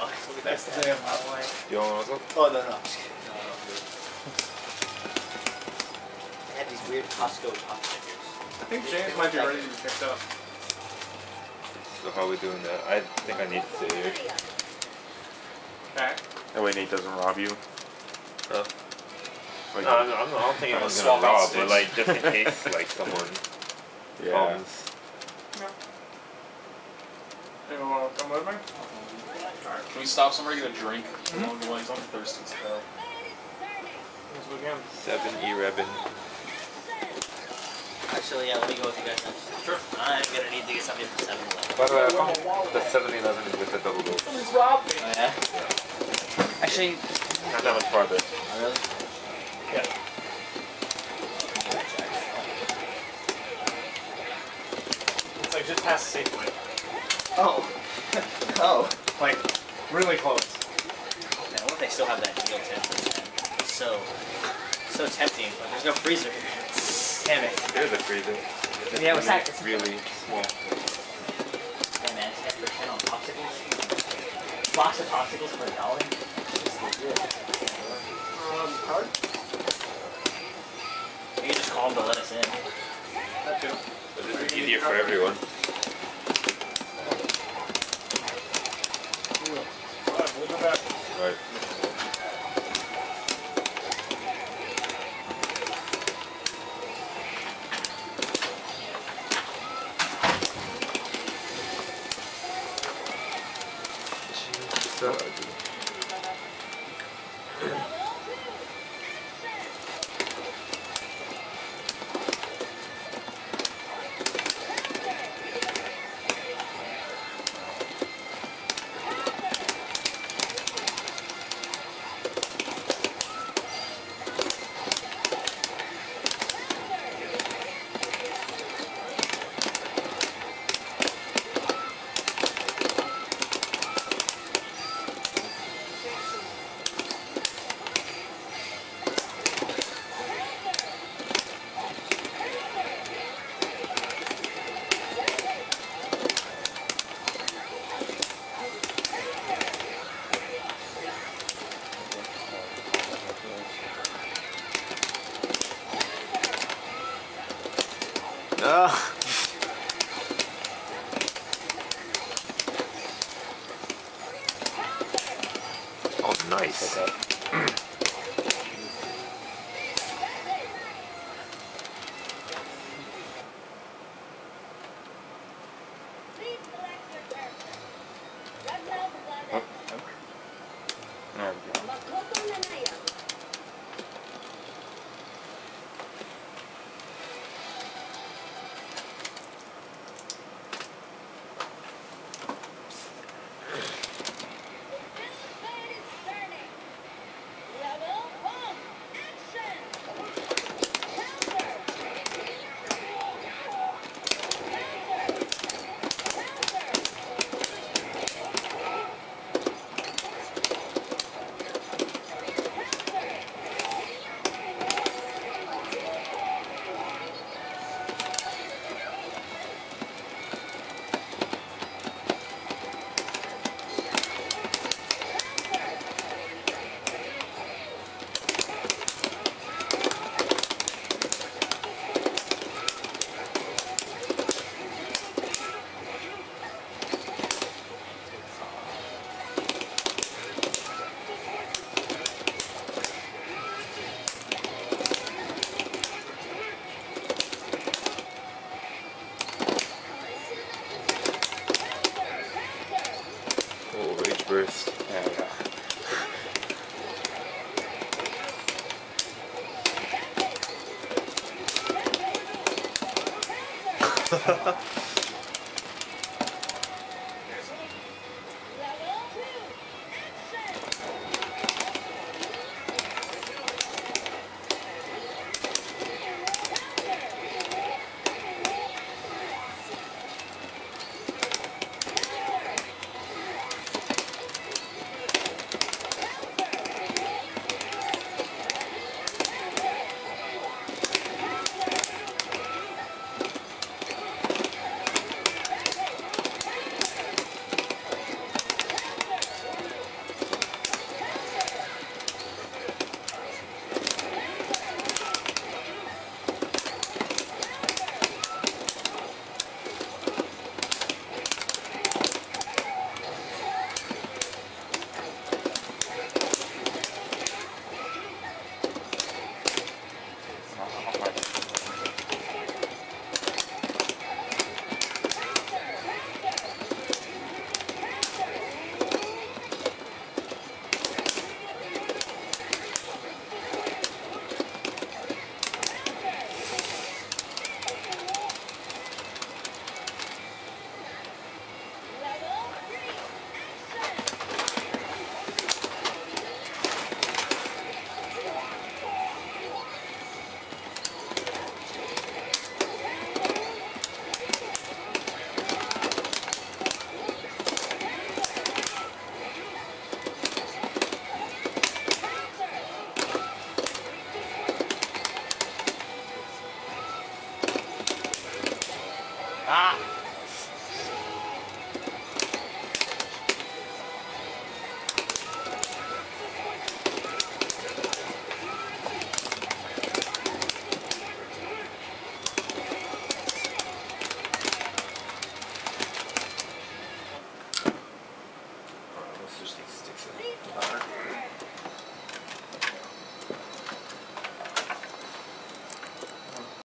talk. That's the damn hotline. You want to Oh, no, no. I'm just kidding. No, no, I'm good. They have these weird Costco pop stickers. I think James might be ready to be picked up. So how are we doing that? I think I need to stay here. Okay. That way Nate doesn't rob you. Huh? Like, No, I'm, I'm, I don't think I'm gonna gonna swap rob, but like just in case like someone yeah. comes. Anyone want to come with me? Alright, can we stop somewhere to get a drink? Mhm. Along the way, 'cause I'm thirsty as hell. Yes, we can. Seven E Rebin. Actually, yeah, let me go with you guys next. Sure. I'm gonna need to get something from 7 Eleven. By the way, I found the 7-Eleven is with the double door. Somebody's robbed me. Oh, yeah? Actually, Not that much farther. oh, really? Yeah. It's like just past Safeway. Oh. Like, really close. Man, what if they still have that deal 10%? So, so tempting, but there's no freezer here. Damn it. There's a freezer. It's Yeah, what's really, that? It's- really small. Hey man, 10% on popsicles. Box of popsicles for a dollar? This is legit. Um, card? You can just call them to let us in. That too. But this easier for everyone. Alright, we'll go back. Right. So, nice. There ハハハ。